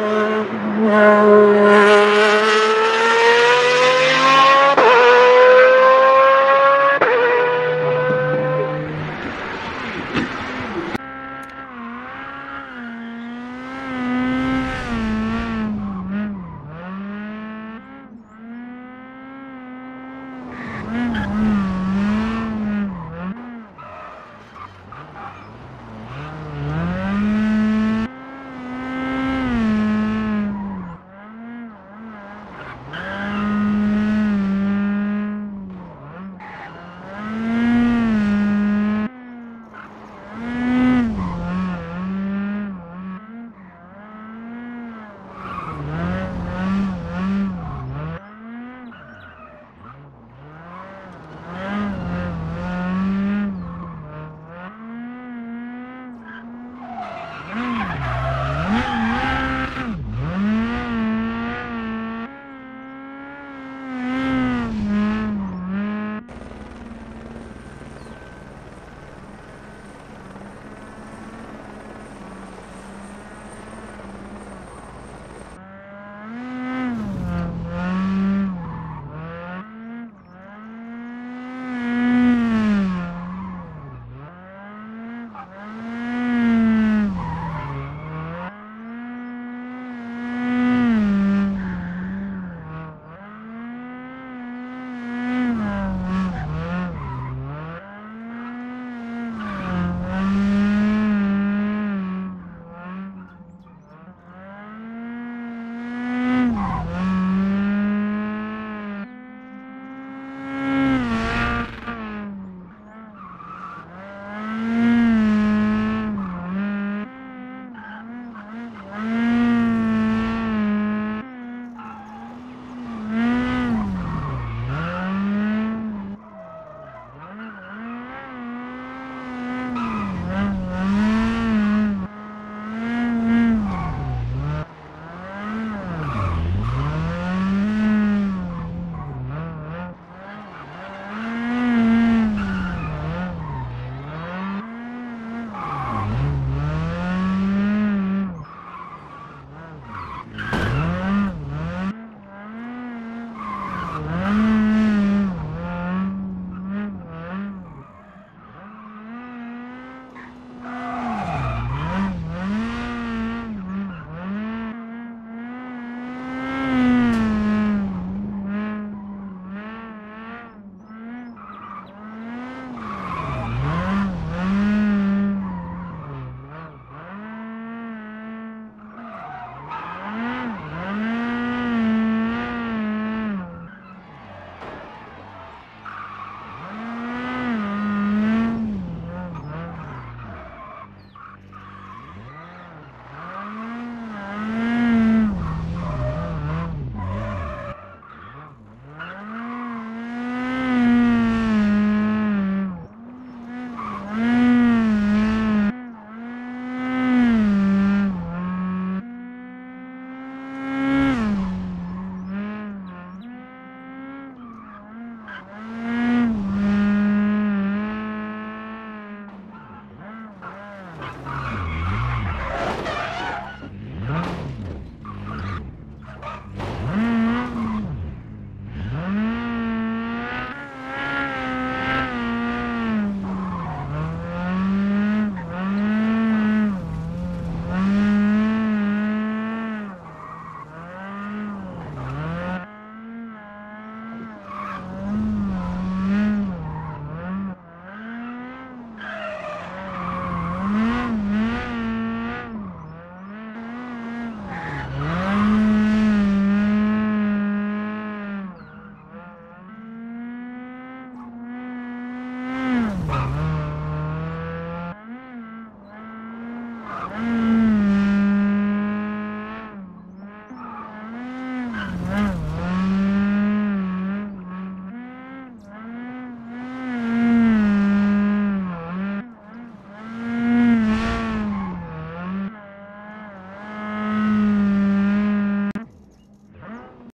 Yeah. Ha ha ha!